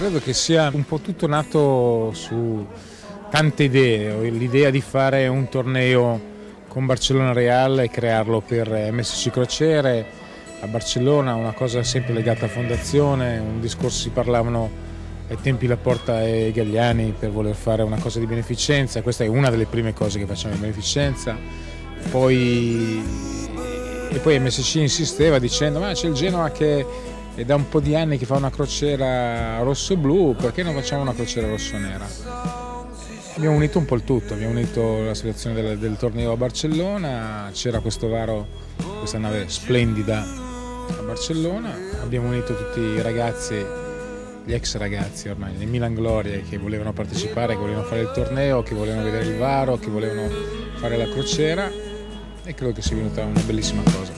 credo che sia un po' tutto nato su tante idee, l'idea di fare un torneo con Barcellona Real e crearlo per MSC Crociere. A Barcellona, una cosa sempre legata a fondazione, un discorso si parlavano ai tempi La Porta e Gagliani per voler fare una cosa di beneficenza, questa è una delle prime cose che facciamo di beneficenza, poi, e poi MSC insisteva dicendo ma c'è il Genoa che è da un po' di anni che fa una crociera rosso-blu, perché non facciamo una crociera rosso-nera? Abbiamo unito un po' il tutto, abbiamo unito la situazione del, del torneo a Barcellona, c'era questo varo, questa nave splendida a Barcellona, abbiamo unito tutti i ragazzi, gli ex ragazzi ormai, le Milan Glorie che volevano partecipare, che volevano fare il torneo, che volevano vedere il varo, che volevano fare la crociera e credo che sia venuta una bellissima cosa.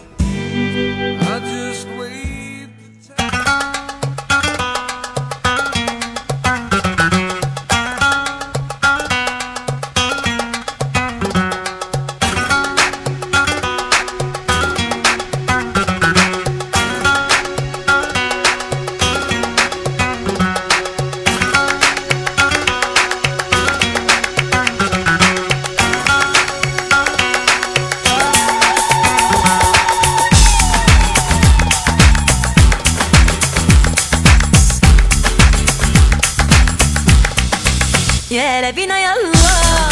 يا لبينا يلا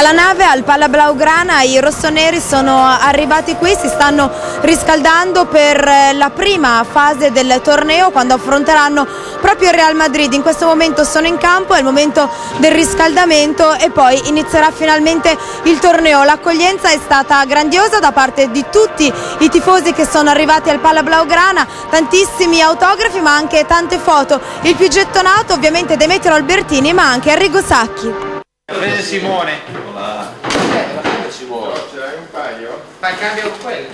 Dalla nave al Palla Blaugrana i rossoneri sono arrivati qui, si stanno riscaldando per eh, la prima fase del torneo quando affronteranno proprio il Real Madrid. In questo momento sono in campo, è il momento del riscaldamento e poi inizierà finalmente il torneo. L'accoglienza è stata grandiosa da parte di tutti i tifosi che sono arrivati al Palla Blaugrana, tantissimi autografi ma anche tante foto. Il più gettonato ovviamente Demetrio Albertini ma anche Arrigo Sacchi. Prese Simone. Ma cambia con quelli.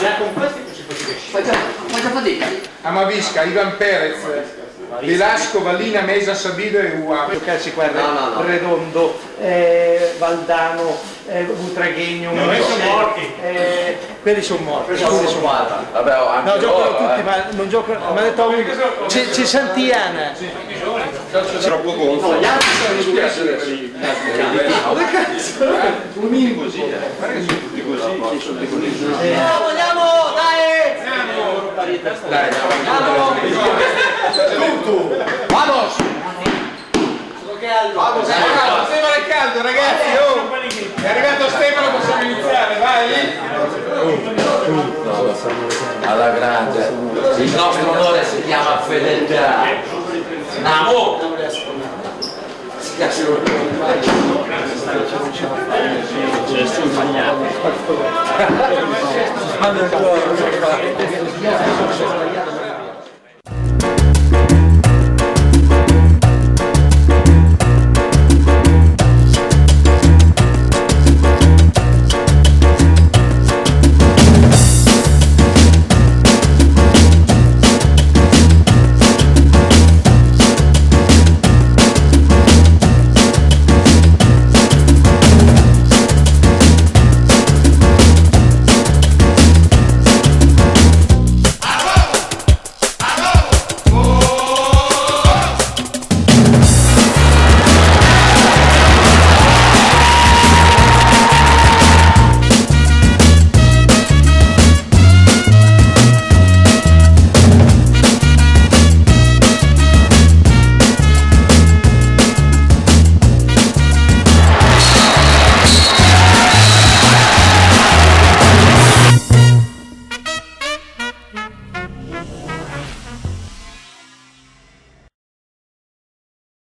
già con questi ci potete Fai già fatica. Amavisca, Ivan Perez, Velasco, Vallina, Mesa, Sabido e Ua. calci qua No, no, no. Redondo, eh, Valdano, eh, Butraghegno, No, sono morti. eh, quelli sono morti. Quelli sono squadra. Vabbè, ho anche No, giocano loro, tutti, eh. ma non giocano. Mi ha detto. C'è, c'è Santiana. Troppo gonfio. gli altri sono dispiace? Un minimo così, eh. Guarda che sono tutti così. Sono tutti così. Andiamo, andiamo, dai! Dai, andiamo. Vamos! Vamos, Stefano, Stefano è caldo ragazzi, oh! È arrivato Stefano, possiamo iniziare, vai! Alla grande. Il nostro onore si chiama fedeltà. Namo! Si cazzo Manda il tuo.